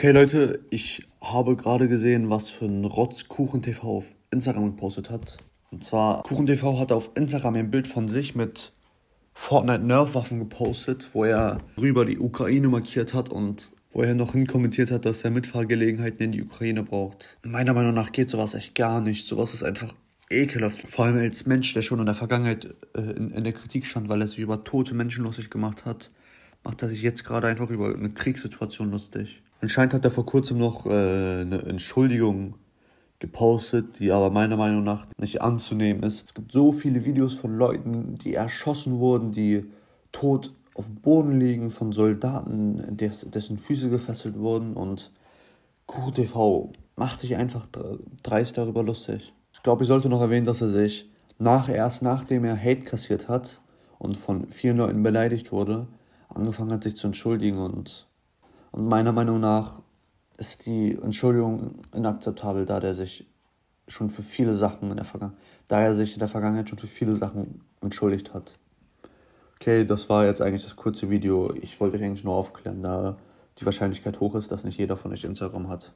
Okay, Leute, ich habe gerade gesehen, was für ein Rotz KuchenTV auf Instagram gepostet hat. Und zwar, KuchenTV hat auf Instagram ein Bild von sich mit Fortnite Nerf-Waffen gepostet, wo er rüber die Ukraine markiert hat und wo er noch hinkommentiert hat, dass er Mitfahrgelegenheiten in die Ukraine braucht. Meiner Meinung nach geht sowas echt gar nicht. Sowas ist einfach ekelhaft. Vor allem als Mensch, der schon in der Vergangenheit äh, in, in der Kritik stand, weil er sich über tote Menschen lustig gemacht hat, macht er sich jetzt gerade einfach über eine Kriegssituation lustig. Anscheinend hat er vor kurzem noch äh, eine Entschuldigung gepostet, die aber meiner Meinung nach nicht anzunehmen ist. Es gibt so viele Videos von Leuten, die erschossen wurden, die tot auf dem Boden liegen, von Soldaten, dessen Füße gefesselt wurden und QTV macht sich einfach dreist darüber lustig. Ich glaube, ich sollte noch erwähnen, dass er sich nach, erst nachdem er Hate kassiert hat und von vielen Leuten beleidigt wurde, angefangen hat, sich zu entschuldigen und und meiner Meinung nach ist die Entschuldigung inakzeptabel, da der sich schon für viele Sachen in der Vergangenheit, da er sich in der Vergangenheit schon für viele Sachen entschuldigt hat. Okay, das war jetzt eigentlich das kurze Video. Ich wollte euch eigentlich nur aufklären, da die Wahrscheinlichkeit hoch ist, dass nicht jeder von euch Instagram hat.